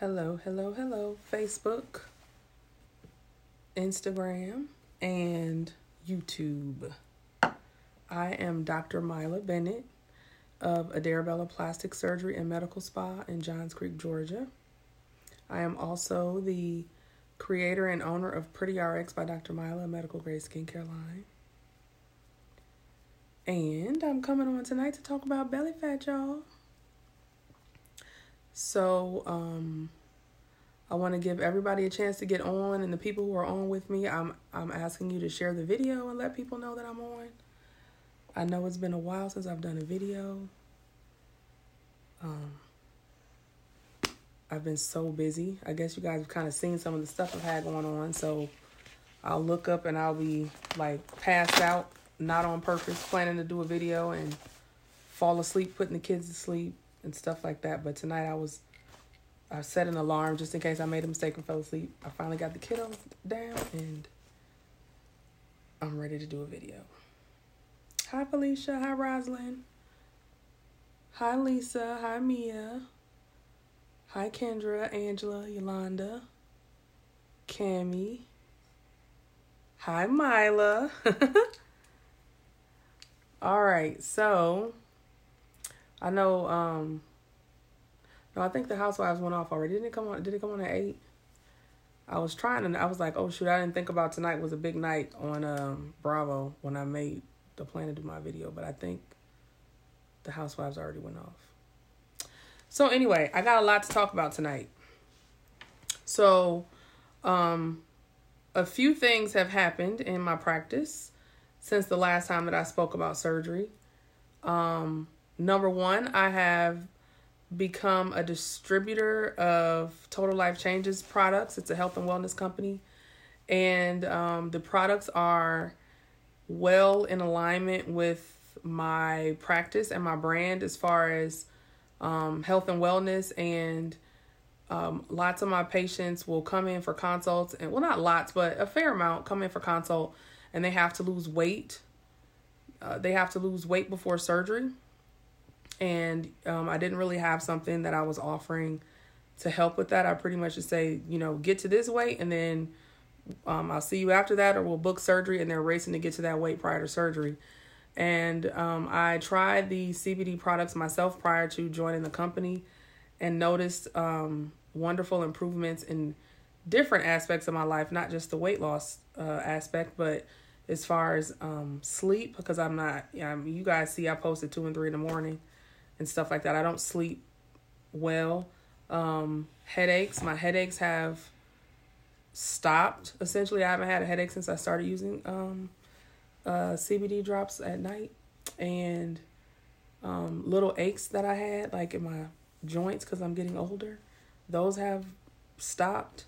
Hello, hello, hello, Facebook, Instagram, and YouTube. I am Dr. Myla Bennett of Adorabella Plastic Surgery and Medical Spa in Johns Creek, Georgia. I am also the creator and owner of Pretty RX by Dr. Myla, medical grade skincare line. And I'm coming on tonight to talk about belly fat, y'all. So, um, I want to give everybody a chance to get on, and the people who are on with me, I'm I'm asking you to share the video and let people know that I'm on. I know it's been a while since I've done a video. Um, I've been so busy. I guess you guys have kind of seen some of the stuff I've had going on, so I'll look up and I'll be like passed out, not on purpose, planning to do a video and fall asleep, putting the kids to sleep and stuff like that. But tonight I was, I set an alarm just in case I made a mistake and fell asleep. I finally got the kiddos down and I'm ready to do a video. Hi Felicia, hi Rosalind. Hi Lisa, hi Mia. Hi Kendra, Angela, Yolanda, Cami. Hi Mila. All right, so I know um no, I think the housewives went off already. Didn't it come on did it come on at eight? I was trying and I was like, oh shoot, I didn't think about tonight was a big night on um Bravo when I made the plan to do my video, but I think the housewives already went off. So anyway, I got a lot to talk about tonight. So um a few things have happened in my practice since the last time that I spoke about surgery. Um number 1, I have become a distributor of Total Life Changes products. It's a health and wellness company. And um, the products are well in alignment with my practice and my brand as far as um, health and wellness. And um, lots of my patients will come in for consults, and well, not lots, but a fair amount come in for consult, and they have to lose weight. Uh, they have to lose weight before surgery and um, I didn't really have something that I was offering to help with that. I pretty much just say, you know, get to this weight and then um, I'll see you after that, or we'll book surgery, and they're racing to get to that weight prior to surgery. And um, I tried the CBD products myself prior to joining the company and noticed um, wonderful improvements in different aspects of my life, not just the weight loss uh, aspect, but as far as um, sleep, because I'm not, um, you guys see I post at 2 and 3 in the morning and stuff like that. I don't sleep well. Um, headaches, my headaches have stopped. Essentially, I haven't had a headache since I started using um, uh, CBD drops at night. And um, little aches that I had, like in my joints because I'm getting older, those have stopped.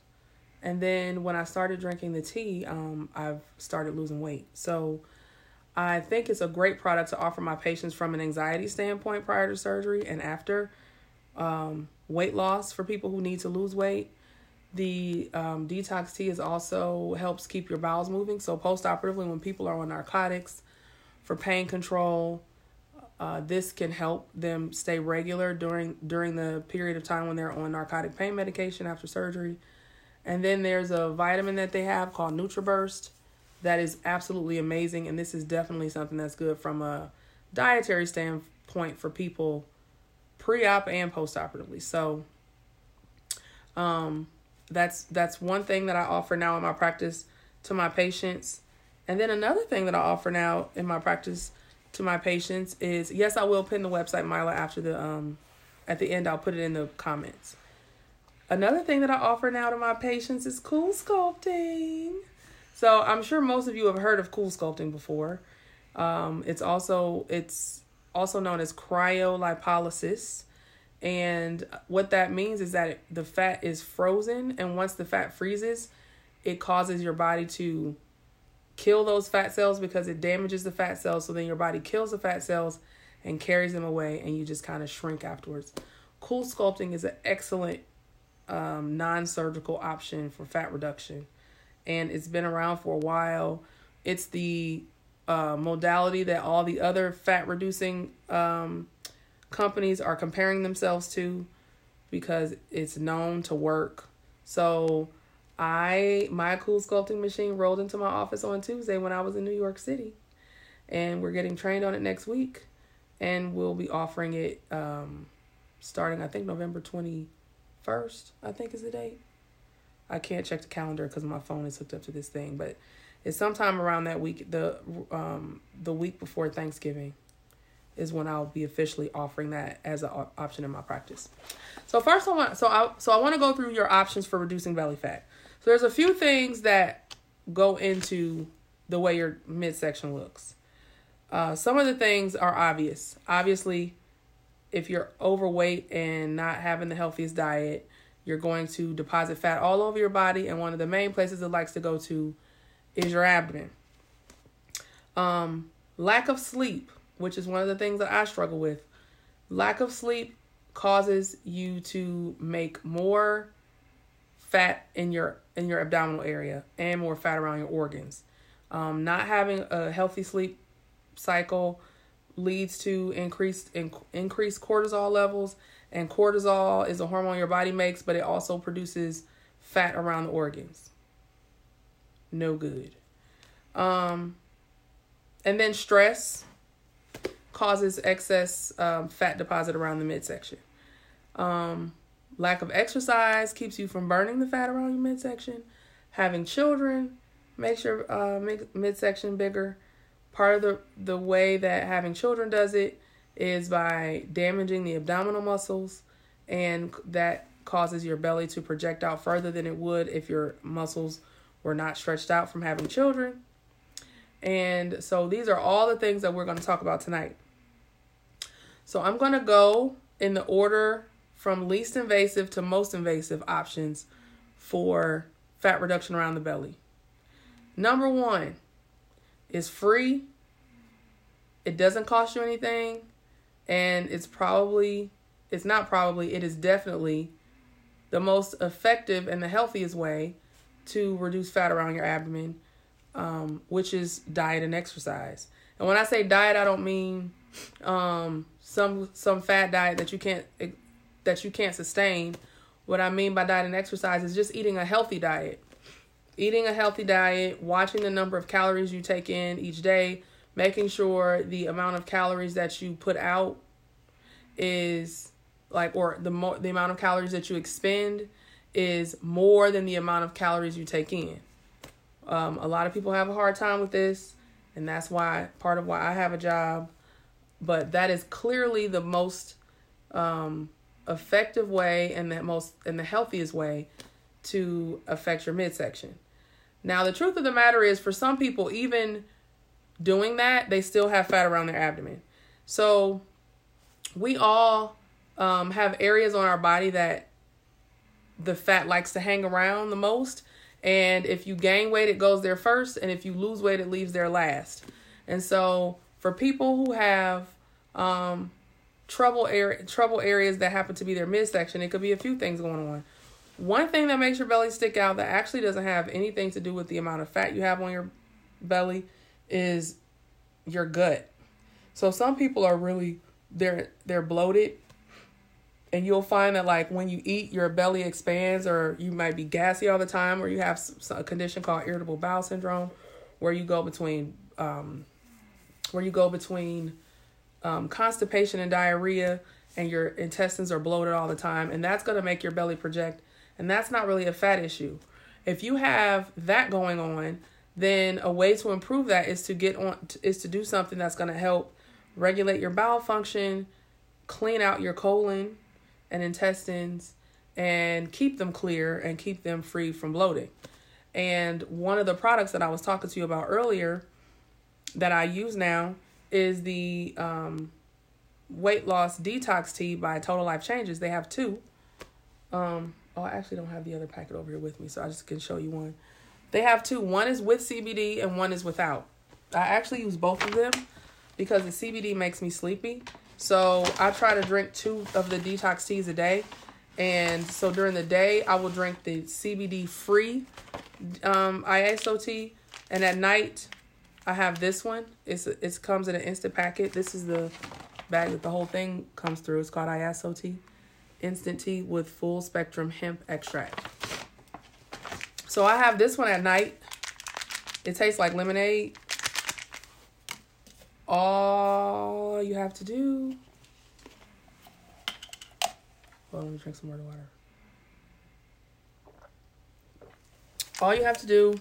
And then when I started drinking the tea, um, I've started losing weight. So I think it's a great product to offer my patients from an anxiety standpoint prior to surgery and after. Um, weight loss for people who need to lose weight. The um, detox tea is also helps keep your bowels moving. So post-operatively, when people are on narcotics for pain control, uh, this can help them stay regular during during the period of time when they're on narcotic pain medication after surgery. And then there's a vitamin that they have called NutriBurst that is absolutely amazing. And this is definitely something that's good from a dietary standpoint for people pre op and post operatively. So, um, that's that's one thing that I offer now in my practice to my patients. And then another thing that I offer now in my practice to my patients is yes, I will pin the website Mila after the um at the end I'll put it in the comments. Another thing that I offer now to my patients is CoolSculpting. So I'm sure most of you have heard of CoolSculpting before. Um, it's also it's also known as cryolipolysis. And what that means is that the fat is frozen, and once the fat freezes, it causes your body to kill those fat cells because it damages the fat cells. So then your body kills the fat cells and carries them away, and you just kind of shrink afterwards. CoolSculpting is an excellent um, non surgical option for fat reduction and it's been around for a while. It's the uh, modality that all the other fat reducing um, companies are comparing themselves to. because it's known to work. So I my cool sculpting machine rolled into my office on Tuesday when I was in New York City. And we're getting trained on it next week. And we'll be offering it um, starting I think November 21st, I think is the date. I can't check the calendar because my phone is hooked up to this thing, but it's sometime around that week, the um, the week before Thanksgiving, is when I'll be officially offering that as an option in my practice. So first, I want so I so I want to go through your options for reducing belly fat. So there's a few things that go into the way your midsection looks. Uh, some of the things are obvious. Obviously, if you're overweight and not having the healthiest diet, you're going to deposit fat all over your body, and one of the main places it likes to go to is your abdomen. Um, lack of sleep, which is one of the things that I struggle with. Lack of sleep causes you to make more fat in your in your abdominal area and more fat around your organs. Um, not having a healthy sleep cycle leads to increased in, increased cortisol levels and cortisol is a hormone your body makes, but it also produces fat around the organs. No good. Um, and then stress causes excess um, fat deposit around the midsection. Um, lack of exercise keeps you from burning the fat around your midsection. Having children makes your uh, midsection bigger. Part of the, the way that having children does it is by damaging the abdominal muscles, and that causes your belly to project out further than it would if your muscles were not stretched out from having children. And so these are all the things that we're going to talk about tonight. So I'm going to go in the order from least invasive to most invasive options for fat reduction around the belly. Number one is free. It doesn't cost you anything and it's probably it's not probably it is definitely the most effective and the healthiest way to reduce fat around your abdomen um, which is diet and exercise. And when i say diet i don't mean um, some some fat diet that you can't that you can't sustain. What i mean by diet and exercise is just eating a healthy diet. Eating a healthy diet watching the number of calories you take in each day making sure the amount of calories that you put out is like or the mo- the amount of calories that you expend is more than the amount of calories you take in. Um, a lot of people have a hard time with this, and that's why part of why I have a job. But that is clearly the most um, effective way and the most and the healthiest way to affect your midsection. Now, the truth of the matter is, for some people, even doing that, they still have fat around their abdomen. So we all um, have areas on our body that the fat likes to hang around the most. And if you gain weight, it goes there first. And if you lose weight, it leaves there last. And so for people who have um, trouble area, trouble areas that happen to be their midsection, it could be a few things going on. One thing that makes your belly stick out that actually doesn't have anything to do with the amount of fat you have on your belly is your gut. So some people are really they're they're bloated and you'll find that like when you eat your belly expands or you might be gassy all the time or you have a condition called irritable bowel syndrome where you go between um, where you go between um, constipation and diarrhea and your intestines are bloated all the time and that's going to make your belly project and that's not really a fat issue if you have that going on then a way to improve that is to get on is to do something that's going to help regulate your bowel function, clean out your colon and intestines, and keep them clear and keep them free from bloating. And one of the products that I was talking to you about earlier that I use now is the um, weight loss detox tea by Total Life Changes. They have two. Um, oh, I actually don't have the other packet over here with me, so I just can show you one. They have two. One is with CBD and one is without. I actually use both of them because the CBD makes me sleepy. So I try to drink two of the detox teas a day. And so during the day, I will drink the CBD free um, Iaso tea. And at night, I have this one. It's it comes in an instant packet. This is the bag that the whole thing comes through. It's called Iaso tea. instant tea with full spectrum hemp extract. So I have this one at night. It tastes like lemonade. All you have to do. Well, let me drink some more water. All you have to do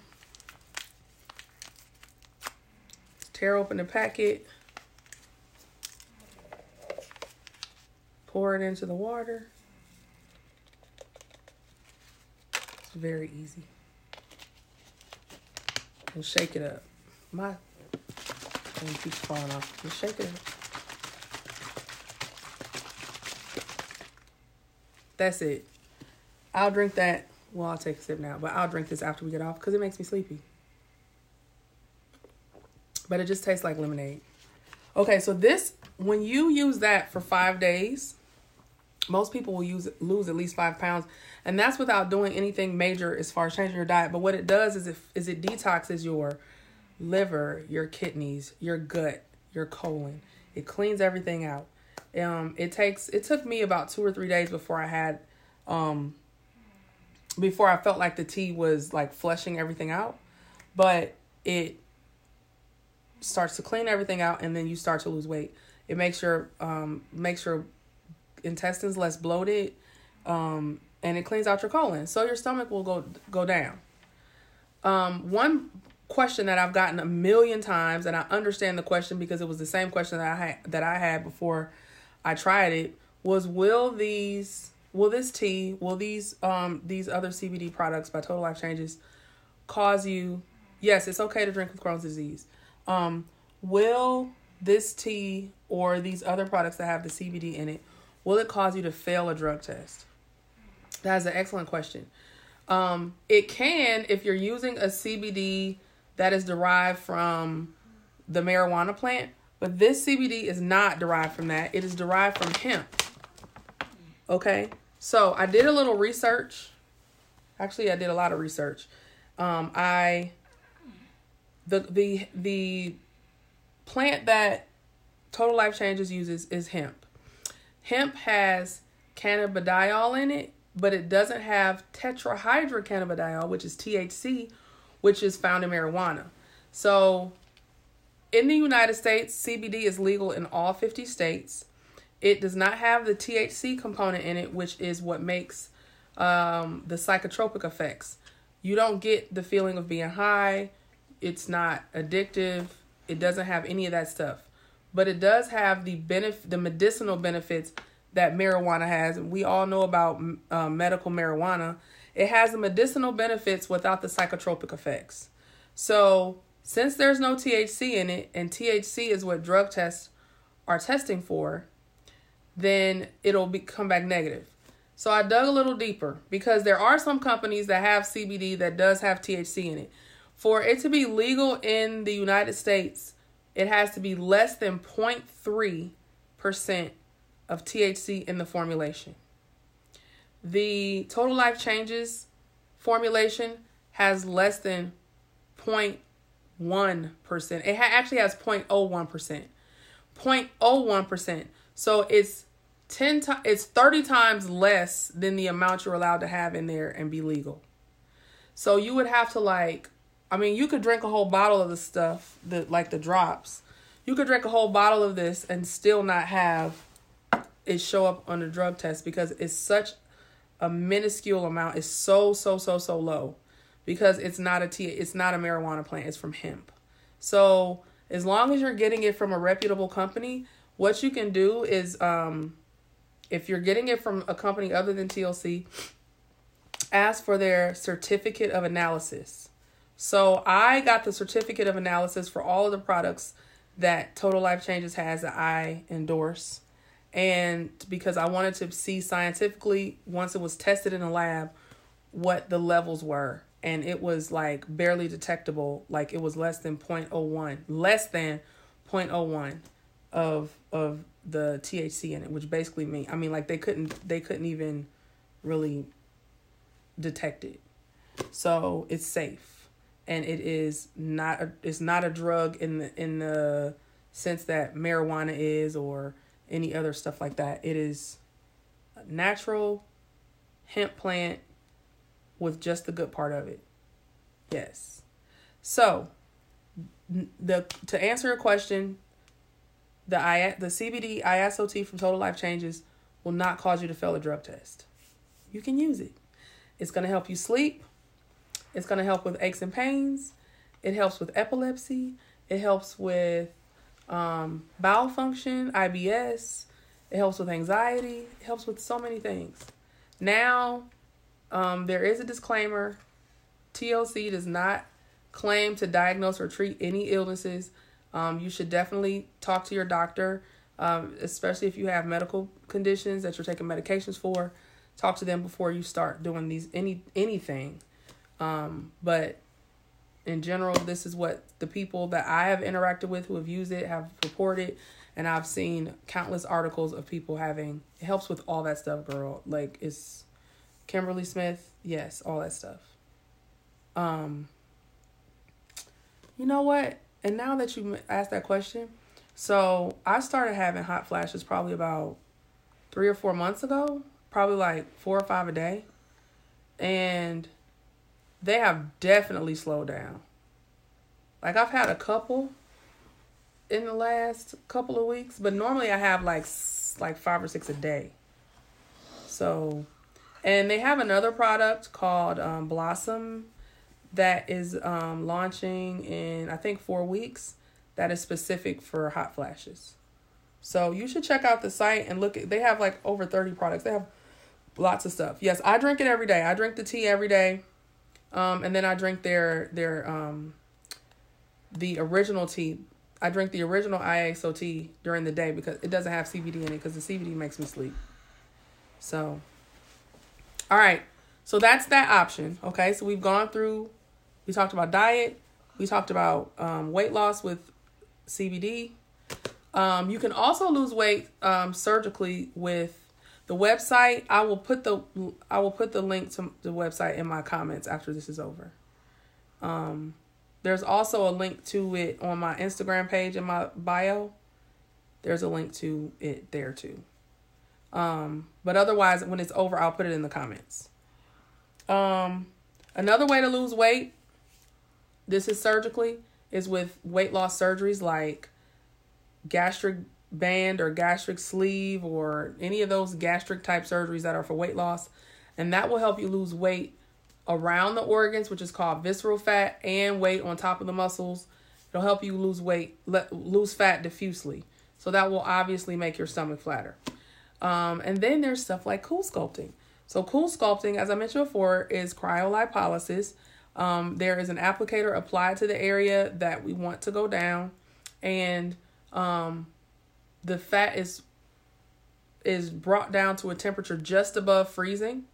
is tear open the packet, pour it into the water. It's very easy. And shake it up. My oh, thing keeps falling off. Just shake it up. That's it. I'll drink that. Well, I'll take a sip now, but I'll drink this after we get off because it makes me sleepy. But it just tastes like lemonade. Okay, so this, when you use that for five days, most people will use lose at least five pounds, and that's without doing anything major as far as changing your diet. But what it does is it is it detoxes your liver, your kidneys, your gut, your colon. It cleans everything out. Um, it takes it took me about two or three days before I had, um, before I felt like the tea was like flushing everything out, but it starts to clean everything out, and then you start to lose weight. It makes your um makes your intestines less bloated, um, and it cleans out your colon, so your stomach will go go down. Um, one question that I've gotten a million times, and I understand the question because it was the same question that I had that I had before I tried it was will these will this tea will these um these other CBD products by Total Life Changes cause you yes it's okay to drink with Crohn's disease um will this tea or these other products that have the CBD in it will it cause you to fail a drug test that is an excellent question um it can if you're using a CBD that is derived from the marijuana plant but this CBD is not derived from that. It is derived from hemp. Okay. So I did a little research. Actually, I did a lot of research. Um, I the the the plant that Total Life Changes uses is hemp. Hemp has cannabidiol in it, but it doesn't have tetrahydrocannabidiol, which is THC, which is found in marijuana. So in the United States, CBD is legal in all 50 states. It does not have the THC component in it, which is what makes um, the psychotropic effects. You don't get the feeling of being high. It's not addictive. It doesn't have any of that stuff. But it does have the benefit, the medicinal benefits that marijuana has. And we all know about uh, medical marijuana. It has the medicinal benefits without the psychotropic effects. So since there's no THC in it, and THC is what drug tests are testing for, then it'll be come back negative. So I dug a little deeper because there are some companies that have CBD that does have THC in it. For it to be legal in the United States, it has to be less than 0.3% of THC in the formulation. The Total Life Changes formulation has less than 0.3 0.01%. It ha- actually has 0.01%. 0.01%. So it's 10 times it's 30 times less than the amount you're allowed to have in there and be legal. So you would have to like I mean, you could drink a whole bottle of the stuff, the like the drops. You could drink a whole bottle of this and still not have it show up on the drug test because it's such a minuscule amount. It's so so so so low because it's not a tea it's not a marijuana plant it's from hemp so as long as you're getting it from a reputable company what you can do is um, if you're getting it from a company other than tlc ask for their certificate of analysis so i got the certificate of analysis for all of the products that total life changes has that i endorse. And because i wanted to see scientifically once it was tested in a lab what the levels were. And it was like barely detectable. Like it was less than 0.01 less than 0.01 of of the THC in it which basically mean I mean like they couldn't they couldn't even really detect it. So it's safe and it is not a, it's not a drug in the in the sense that marijuana is or any other stuff like that it is a natural hemp plant with just the good part of it. Yes. So, the to answer your question, the I the CBD Iaso Tea from Total Life Changes will not cause you to fail a drug test. You can use it. It's going to help you sleep. It's going to help with aches and pains. It helps with epilepsy. It helps with um, bowel function, IBS. It helps with anxiety. It helps with so many things. Now, um, there is a disclaimer TLC does not claim to diagnose or treat any illnesses. Um, you should definitely talk to your doctor, um, especially if you have medical conditions that you're taking medications for. Talk to them before you start doing these any anything. Um, but in general, this is what the people that I have interacted with who have used it have reported. And I've seen countless articles of people having it helps with all that stuff, girl. Like it's Kimberly Smith, yes, all that stuff. Um you know what? And now that you asked that question, so I started having hot flashes probably about three or four months ago, probably like four or five a day. And they have definitely slowed down. Like I've had a couple in the last couple of weeks, but normally I have like like five or six a day. So, and they have another product called um, Blossom that is um, launching in I think four weeks. That is specific for hot flashes. So you should check out the site and look at. They have like over thirty products. They have lots of stuff. Yes, I drink it every day. I drink the tea every day. Um, and then I drink their their um the original tea. I drink the original Iaso tea during the day because it doesn't have CBD in it because the CBD makes me sleep. So, all right. So that's that option. Okay. So we've gone through, we talked about diet. We talked about um, weight loss with CBD. Um, you can also lose weight um, surgically with the website, I will put the I will put the link to the website in my comments after this is over. Um, there's also a link to it on my Instagram page in my bio. There's a link to it there too. Um, but otherwise, when it's over, I'll put it in the comments. Um, another way to lose weight, this is surgically, is with weight loss surgeries like gastric band or gastric sleeve or any of those gastric type surgeries that are for weight loss. And that will help you lose weight around the organs, which is called visceral fat, and weight on top of the muscles. It'll help you lose weight, let, lose fat diffusely. So that will obviously make your stomach flatter. Um, and then there's stuff like CoolSculpting. So CoolSculpting, as I mentioned before, is cryolipolysis. Um, there is an applicator applied to the area that we want to go down, and um, the fat is is brought down to a temperature just above freezing.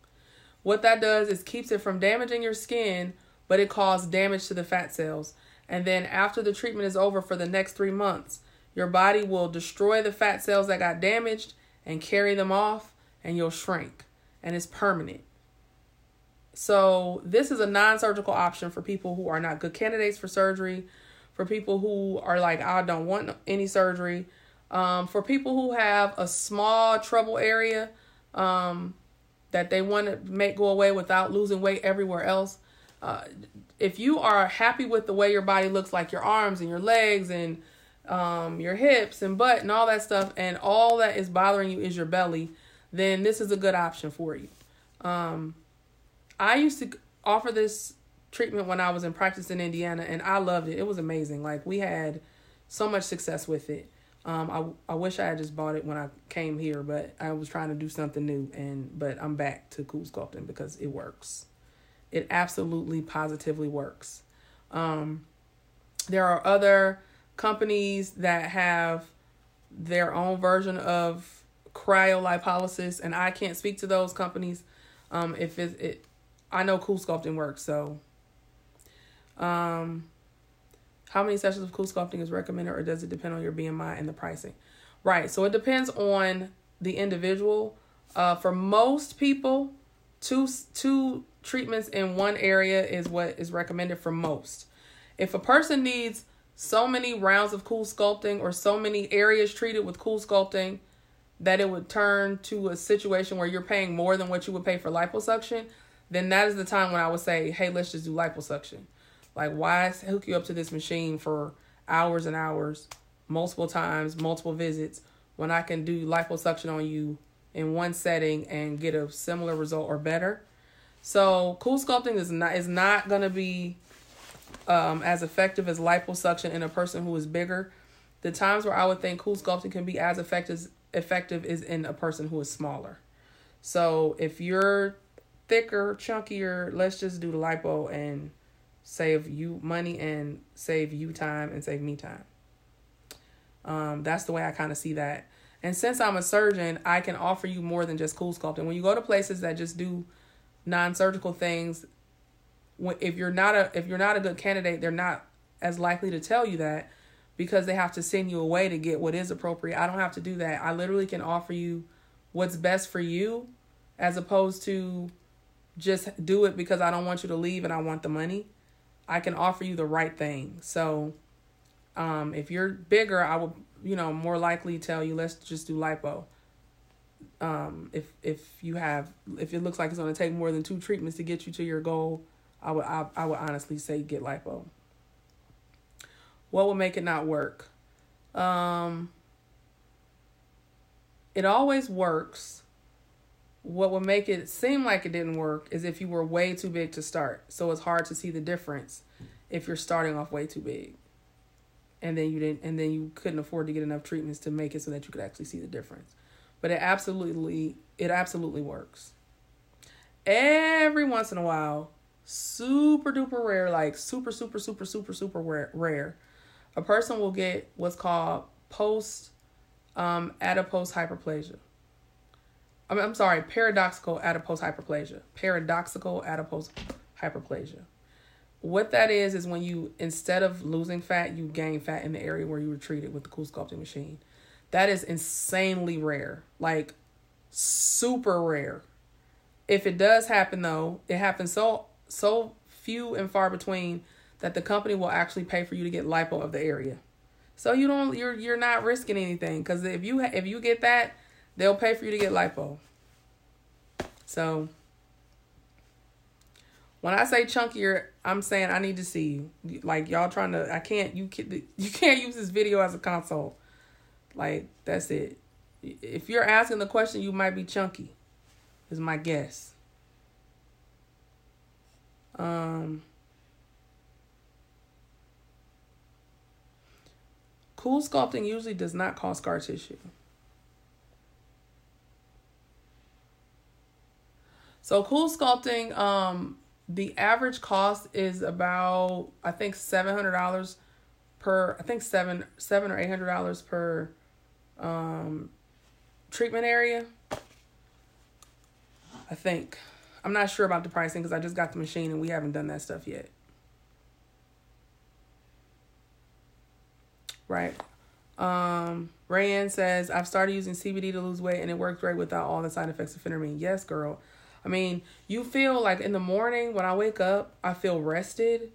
What that does is keeps it from damaging your skin, but it causes damage to the fat cells. And then after the treatment is over for the next 3 months, your body will destroy the fat cells that got damaged and carry them off and you'll shrink and it's permanent. So, this is a non-surgical option for people who are not good candidates for surgery, for people who are like I don't want any surgery um, for people who have a small trouble area um, that they want to make go away without losing weight everywhere else, uh, if you are happy with the way your body looks, like your arms and your legs and um, your hips and butt and all that stuff, and all that is bothering you is your belly, then this is a good option for you. Um, I used to offer this treatment when I was in practice in Indiana, and I loved it. It was amazing. Like we had so much success with it. Um, I I wish I had just bought it when I came here, but I was trying to do something new, and but I'm back to CoolSculpting because it works. It absolutely positively works. Um, there are other companies that have their own version of cryolipolysis, and I can't speak to those companies. Um, if it, it I know CoolSculpting works, so um, how many sessions of CoolSculpting is recommended, or does it depend on your BMI and the pricing? Right. So it depends on the individual. Uh, for most people, two two treatments in one area is what is recommended for most. If a person needs so many rounds of CoolSculpting or so many areas treated with CoolSculpting, that it would turn to a situation where you're paying more than what you would pay for liposuction, then that is the time when I would say, hey, let's just do liposuction. Like, why hook you up to this machine for hours and hours, multiple times, multiple visits, when I can do liposuction on you in one setting and get a similar result or better? So, cool sculpting is not is not gonna be um, as effective as liposuction in a person who is bigger. The times where I would think cool sculpting can be as effective effective is in a person who is smaller. So if you're thicker, chunkier, let's just do the lipo and save you money and save you time and save me time. Um, that's the way I kind of see that. And since I'm a surgeon, I can offer you more than just cool sculpting. When you go to places that just do non-surgical things, if you're not a if you're not a good candidate, they're not as likely to tell you that because they have to send you away to get what is appropriate. I don't have to do that. I literally can offer you what's best for you as opposed to just do it because I don't want you to leave and I want the money. I can offer you the right thing. So um, if you're bigger, I will, you know, more likely tell you let's just do lipo. Um, if if you have if it looks like it's going to take more than two treatments to get you to your goal, I would I, I would honestly say get lipo. What would make it not work? Um, it always works. What would make it seem like it didn't work is if you were way too big to start. So it's hard to see the difference if you're starting off way too big. And then you didn't and then you couldn't afford to get enough treatments to make it so that you could actually see the difference. But it absolutely it absolutely works. Every once in a while, super duper rare, like super super super super super rare, rare a person will get what's called post um, adipose hyperplasia. I mean, I'm sorry, paradoxical adipose hyperplasia. Paradoxical adipose hyperplasia. What that is is when you instead of losing fat, you gain fat in the area where you were treated with the cool sculpting machine. That is insanely rare, like super rare. If it does happen though, it happens so so few and far between that the company will actually pay for you to get lipo of the area. So you don't you're you're not risking anything cuz if you if you get that, they'll pay for you to get lipo. So when I say chunkier, I'm saying I need to see you. Like y'all trying to I can't you can you can't use this video as a console. Like that's it. If you're asking the question, you might be chunky. Is my guess. Um Cool sculpting usually does not cause scar tissue. So cool sculpting, um, the average cost is about I think seven hundred dollars per I think seven seven or eight hundred dollars per um, treatment area. I think. I'm not sure about the pricing because I just got the machine and we haven't done that stuff yet. right? Um, Rayanne says, I've started using CBD to lose weight and it works great without all the side effects of phentermine. Yes, girl. I mean, you feel like in the morning when I wake up, I feel rested.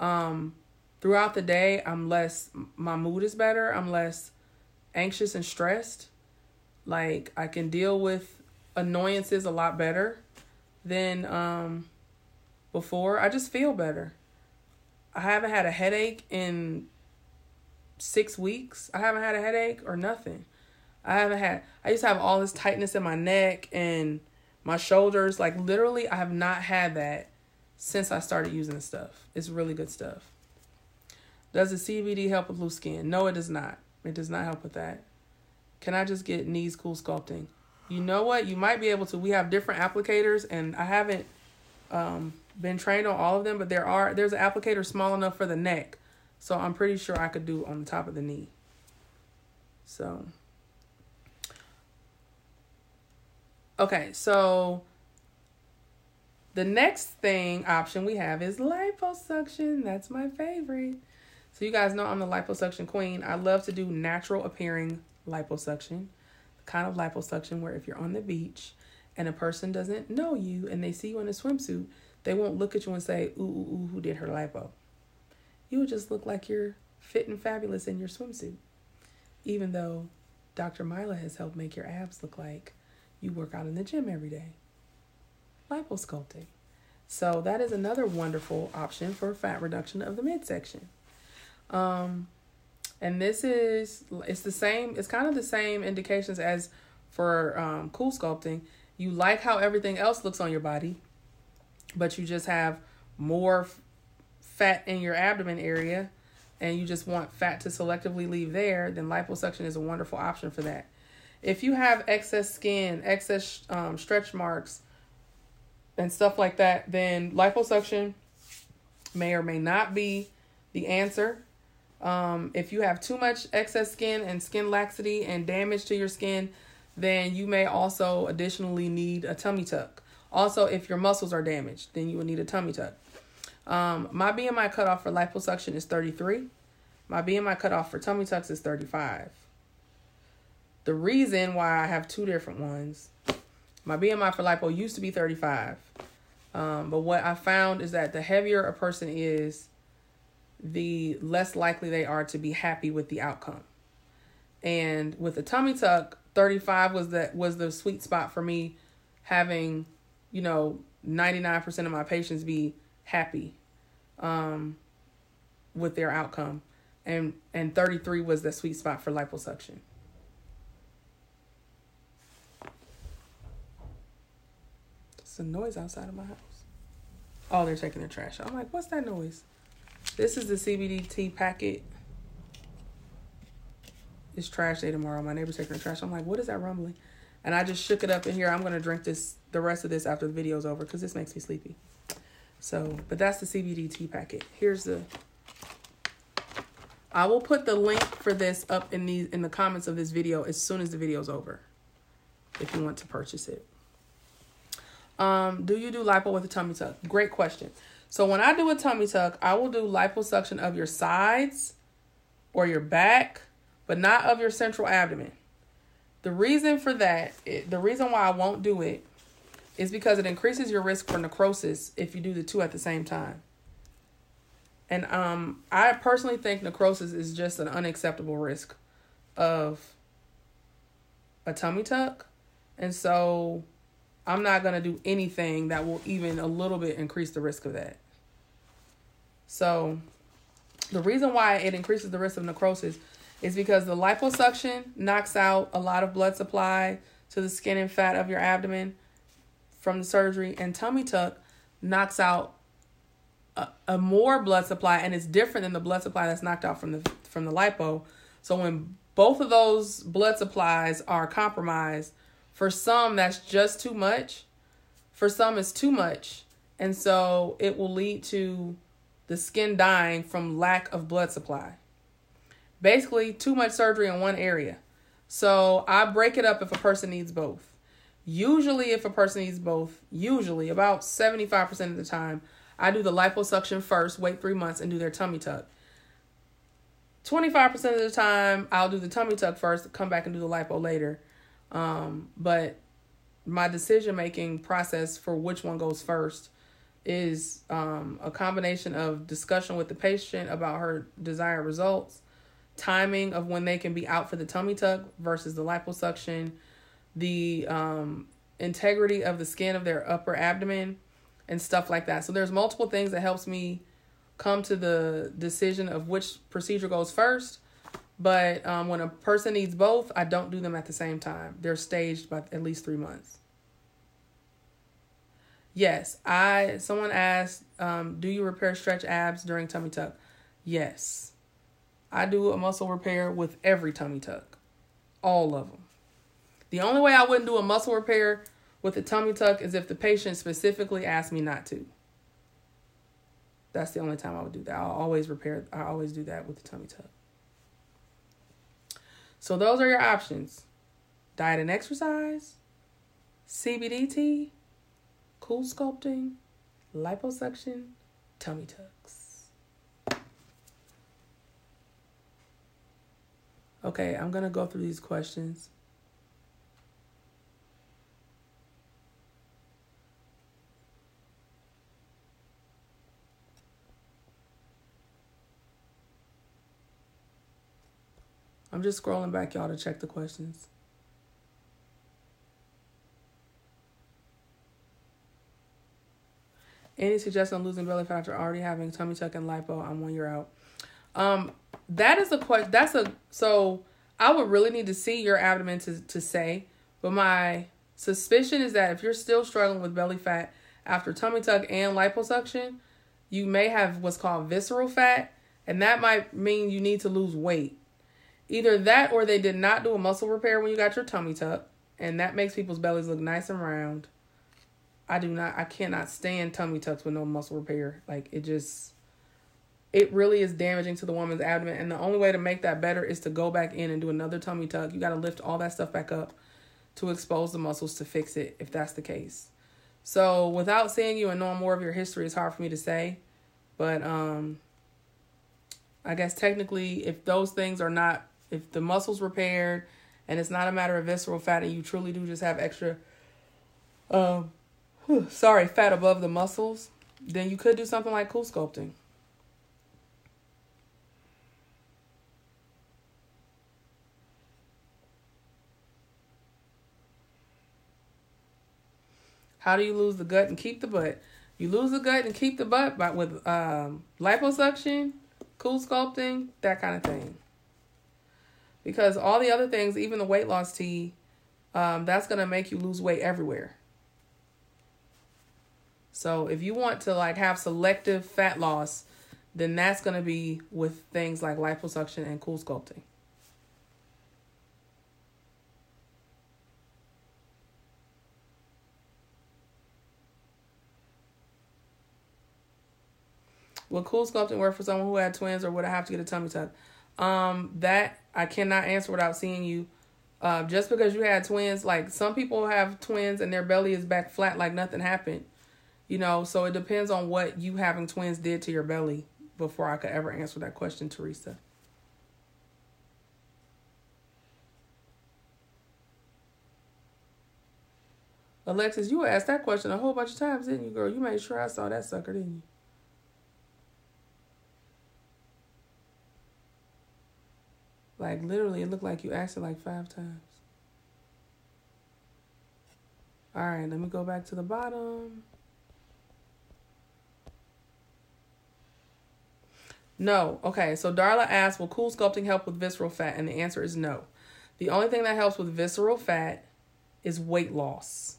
Um, throughout the day, I'm less, my mood is better. I'm less anxious and stressed. Like, I can deal with annoyances a lot better than um, before. I just feel better. I haven't had a headache in six weeks. I haven't had a headache or nothing. I haven't had, I used to have all this tightness in my neck and my shoulders. Like, literally, I have not had that since I started using this stuff. It's really good stuff. Does the CBD help with loose skin? No, it does not. It does not help with that. Can I just get knees cool sculpting? You know what? You might be able to. We have different applicators, and I haven't um, been trained on all of them, but there are there's an applicator small enough for the neck so I'm pretty sure I could do on the top of the knee. So Okay, so the next thing option we have is liposuction. That's my favorite. So you guys know I'm the liposuction queen. I love to do natural appearing liposuction. The kind of liposuction where if you're on the beach and a person doesn't know you and they see you in a swimsuit, they won't look at you and say, ooh, ooh, ooh, who did her lipo? you would just look like you're fit and fabulous in your swimsuit, even though Dr. Myla has helped make your abs look like you work out in the gym every day. Liposculpting. So that is another wonderful option for fat reduction of the midsection. Um, and this is it's the same. It's kind of the same indications as for um, CoolSculpting. You like how everything else looks on your body, but you just have more fat in your abdomen area, and you just want fat to selectively leave there. Then liposuction is a wonderful option for that. If you have excess skin, excess um, stretch marks, and stuff like that, then liposuction may or may not be the answer. Um, if you have too much excess skin and skin laxity and damage to your skin, then you may also additionally need a tummy tuck. Also, if your muscles are damaged, then you will need a tummy tuck. Um, my BMI cutoff for liposuction is 33. My BMI cutoff for tummy tucks is 35. The reason why I have two different ones, my BMI for lipo used to be 35. Um, but what I found is that the heavier a person is, the less likely they are to be happy with the outcome. And with the tummy tuck, 35 was that was the sweet spot for me having, you know, 99% of my patients be happy um with their outcome. And and 33 was the sweet spot for liposuction. A noise outside of my house. Oh, they're taking the trash. I'm like, what's that noise? This is the CBD CBDT packet. It's trash day tomorrow. My neighbor's taking the trash. I'm like, what is that rumbling? And I just shook it up in here. I'm gonna drink this the rest of this after the video's over because this makes me sleepy. So, but that's the CBD CBDT packet. Here's the. I will put the link for this up in the in the comments of this video as soon as the video's over. If you want to purchase it. Um, do you do lipo with a tummy tuck? Great question. So when I do a tummy tuck, I will do liposuction of your sides or your back, but not of your central abdomen. The reason for that, the reason why I won't do it is because it increases your risk for necrosis if you do the two at the same time. And um, I personally think necrosis is just an unacceptable risk of a tummy tuck. And so I'm not going to do anything that will even a little bit increase the risk of that. So, the reason why it increases the risk of necrosis is because the liposuction knocks out a lot of blood supply to the skin and fat of your abdomen from the surgery, and tummy tuck knocks out a, a more blood supply, and it's different than the blood supply that's knocked out from the from the lipo. So when both of those blood supplies are compromised, for some, that's just too much. For some, it's too much. And so it will lead to the skin dying from lack of blood supply. Basically, too much surgery in one area. So I break it up if a person needs both. Usually, if a person needs both, usually about 75% of the time, I do the liposuction first, wait three months, and do their tummy tuck. 25% of the time, I'll do the tummy tuck first, come back and do the lipo later. Um, but my decision making process for which one goes first is um, a combination of discussion with the patient about her desired results, timing of when they can be out for the tummy tuck versus the liposuction, the um, integrity of the skin of their upper abdomen, and stuff like that. So there's multiple things that helps me come to the decision of which procedure goes first but um, when a person needs both, I don't do them at the same time. They're staged by at least three months. Yes, I. Someone asked, um, "Do you repair stretch abs during tummy tuck?" Yes, I do a muscle repair with every tummy tuck, all of them. The only way I wouldn't do a muscle repair with a tummy tuck is if the patient specifically asked me not to. That's the only time I would do that. I'll always repair. I always do that with the tummy tuck. So those are your options. Diet and exercise, CBDT, CoolSculpting, liposuction, tummy tucks. Okay, I'm going to go through these questions. I'm just scrolling back, y'all, to check the questions. Any suggestion on losing belly fat after already having tummy tuck and lipo? I'm one year out. Um, that is a question. That's a so. I would really need to see your abdomen to to say, but my suspicion is that if you're still struggling with belly fat after tummy tuck and liposuction, you may have what's called visceral fat, and that might mean you need to lose weight. Either that or they did not do a muscle repair when you got your tummy tuck, and that makes people's bellies look nice and round. I do not I cannot stand tummy tucks with no muscle repair. Like it just it really is damaging to the woman's abdomen and the only way to make that better is to go back in and do another tummy tuck. You got to lift all that stuff back up to expose the muscles to fix it if that's the case. So, without seeing you and knowing more of your history it's hard for me to say, but um I guess technically if those things are not if the muscles repaired and it's not a matter of visceral fat and you truly do just have extra um sorry, fat above the muscles, then you could do something like CoolSculpting. How do you lose the gut and keep the butt? You lose the gut and keep the butt by with um, liposuction, CoolSculpting, that kind of thing. Because all the other things, even the weight loss tea, um, that's gonna make you lose weight everywhere. So if you want to like have selective fat loss, then that's going to be with things like liposuction and CoolSculpting. Would CoolSculpting work for someone who had twins or would I have to get a tummy tuck? Um, that I cannot answer without seeing you. Uh, just because you had twins, like some people have twins and their belly is back flat like nothing happened. You know, so it depends on what you having twins did to your belly before I could ever answer that question, Teresa. Alexis, you asked that question a whole bunch of times, didn't you, girl? You made sure I saw that sucker, didn't you? Like literally, it looked like you asked it like five times. All right, let me go back to the bottom. No. Okay, so Darla asked, will CoolSculpting help with visceral fat? And the answer is no. The only thing that helps with visceral fat is weight loss.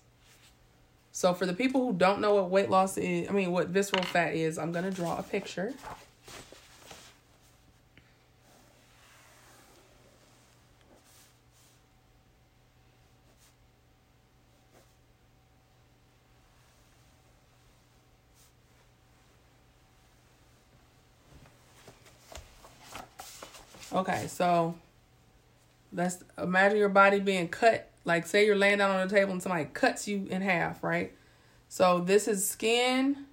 So for the people who don't know what weight loss is, I mean what visceral fat is, I'm going to draw a picture. Okay, so let's imagine your body being cut. Like, say you're laying down on a table and somebody cuts you in half, right? So, this is skin.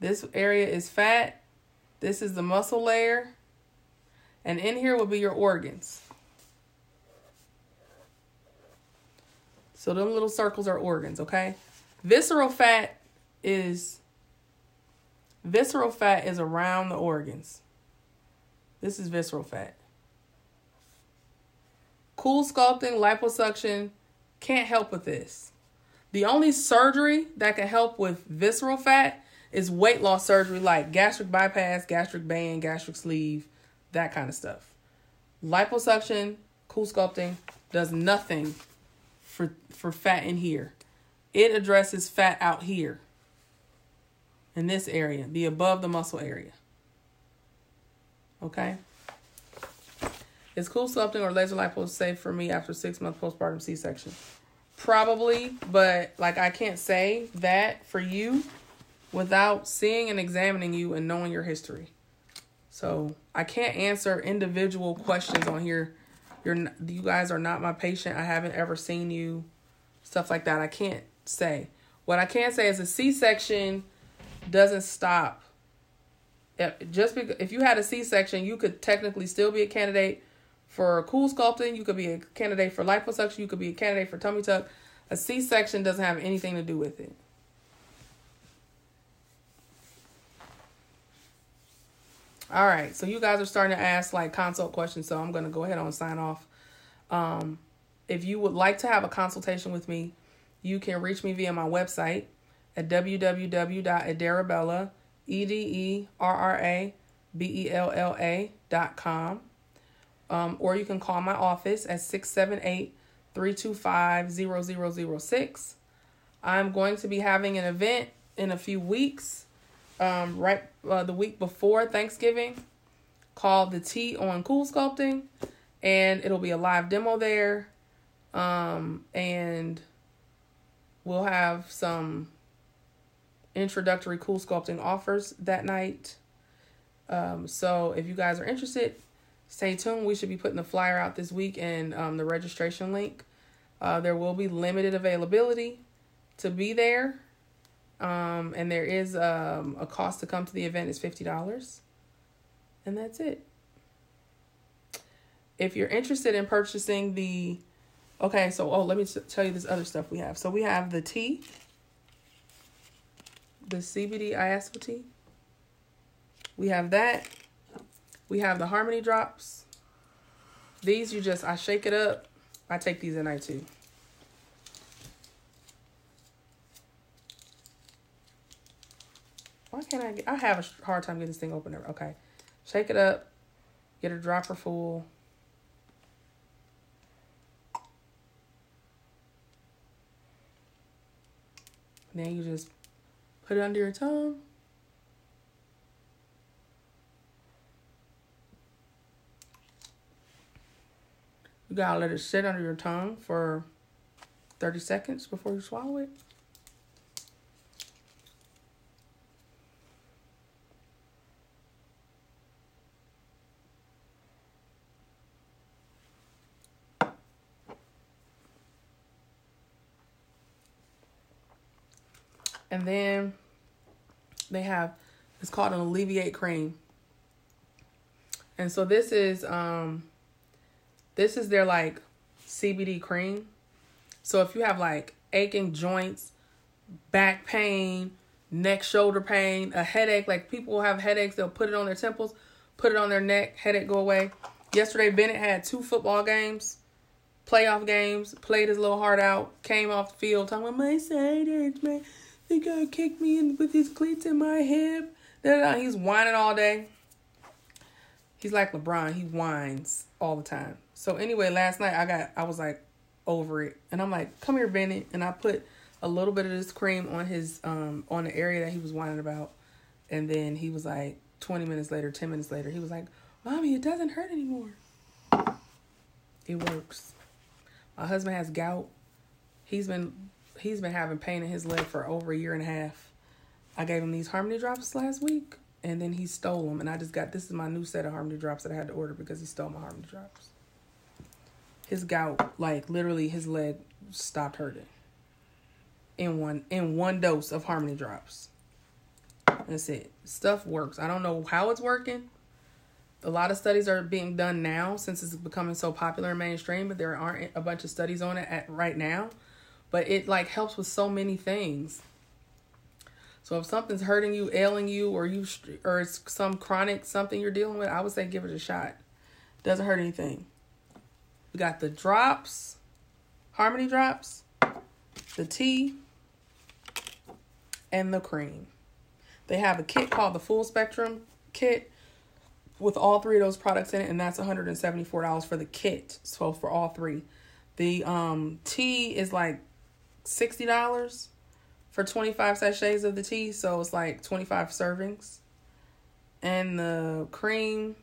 This area is fat. This is the muscle layer. And in here will be your organs. So, them little circles are organs, okay? Visceral fat is visceral fat is around the organs. This is visceral fat. Cool sculpting, liposuction can't help with this. The only surgery that can help with visceral fat is weight loss surgery like gastric bypass, gastric band, gastric sleeve, that kind of stuff. Liposuction, cool sculpting does nothing for for fat in here. It addresses fat out here. In this area, the above the muscle area. Okay. Is CoolSculpting or laser lipo safe for me after six month postpartum C section? Probably, but like I can't say that for you without seeing and examining you and knowing your history. So I can't answer individual questions on here. You're you guys are not my patient. I haven't ever seen you, stuff like that. I can't say. What I can say is a C section doesn't stop just because if you had a C-section, you could technically still be a candidate for CoolSculpting. You could be a candidate for liposuction. You could be a candidate for tummy tuck. A C-section doesn't have anything to do with it. All right, so you guys are starting to ask like consult questions, so I'm gonna go ahead and sign off. Um, if you would like to have a consultation with me, you can reach me via my website at www.adorabella, E-D-E-R-R-A-B-E-L-L-A dot com. Um, or you can call my office at 678-325-0006. I'm going to be having an event in a few weeks, um, right uh, the week before Thanksgiving, called the Tea on Cool Sculpting, and it'll be a live demo there, um, and we'll have some introductory cool sculpting offers that night. Um, so if you guys are interested, stay tuned. We should be putting the flyer out this week and um, the registration link. Uh, there will be limited availability to be there. Um, and there is um, a cost to come to the event is $50. And that's it. If you're interested in purchasing the, okay, so, oh, let me tell you this other stuff we have. So we have the tea, the CBD Iaso. We have that. We have the Harmony Drops. These you just, I shake it up. I take these at night too. Why can't I get, I have a hard time getting this thing open. Okay. Shake it up. Get a dropper full. Then you just put it under your tongue. You gotta let it sit under your tongue for 30 seconds before you swallow it. And then they have it's called an alleviate cream. And so this is um this is their like CBD cream. So if you have like aching joints, back pain, neck shoulder pain, a headache, like people will have headaches, they'll put it on their temples, put it on their neck, headache go away. Yesterday Bennett had two football games, playoff games, played his little heart out, came off the field talking about my side hurts, man the guy kicked me in with his cleats in my hip. He's whining all day. He's like LeBron. He whines all the time. So anyway, last night I got I was like over it, and I'm like, "Come here, Bennett," and I put a little bit of this cream on his um on the area that he was whining about, and then he was like, 20 minutes later, 10 minutes later, he was like, "Mommy, it doesn't hurt anymore." It works. My husband has gout. He's been he's been having pain in his leg for over a year and a half. I gave him these Harmony drops last week, and then he stole them. And I just got this is my new set of Harmony drops that I had to order because he stole my Harmony drops. His gout, like literally, his leg stopped hurting. In one in one dose of Harmony drops. That's it. Stuff works. I don't know how it's working. A lot of studies are being done now since it's becoming so popular and mainstream, but there aren't a bunch of studies on it at right now but it like helps with so many things. So if something's hurting you, ailing you, or you or it's some chronic something you're dealing with, I would say give it a shot. Doesn't hurt anything. We got the drops, Harmony drops, the tea, and the cream. They have a kit called the Full Spectrum Kit with all three of those products in it, and that's $174 for the kit. So for all three. The um tea is like $60 for 25 sachets of the tea. So it's like 25 servings. And the cream,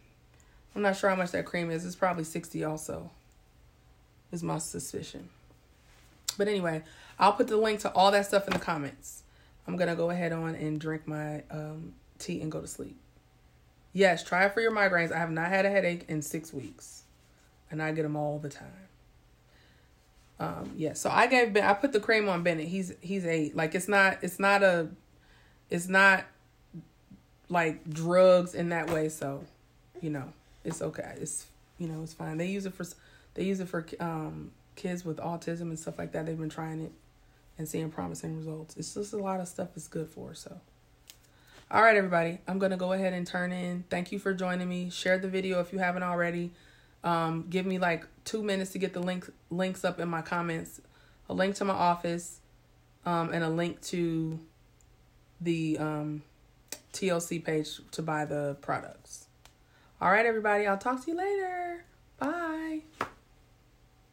I'm not sure how much that cream is. It's probably 60 also, is my suspicion. But anyway, I'll put the link to all that stuff in the comments. I'm to go ahead on and drink my um, tea and go to sleep. Yes, try it for your migraines. I have not had a headache in six weeks, and I get them all the time. Um, yeah, so I gave Ben, I put the cream on Bennett. He's he's eight. Like it's not it's not a it's not like drugs in that way. So you know it's okay. It's you know it's fine. They use it for they use it for um, kids with autism and stuff like that. They've been trying it and seeing promising results. It's just a lot of stuff it's good for. So All right, everybody. I'm gonna go ahead and turn in. Thank you for joining me. Share the video if you haven't already. Um, give me like two minutes to get the link links up in my comments. A link to my office, um, and a link to the um, TLC page to buy the products. All right, everybody. I'll talk to you later. Bye.